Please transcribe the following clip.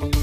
Wow.